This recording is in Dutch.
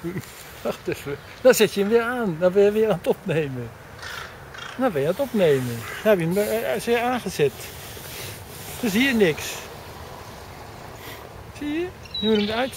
Wacht even. Dan zet je hem weer aan. Dan ben je weer aan het opnemen. Dan ben je aan het opnemen. Dan heb je hem eh, eh, weer aangezet. Dan zie je niks. Zie je? Nu moet hem eruit.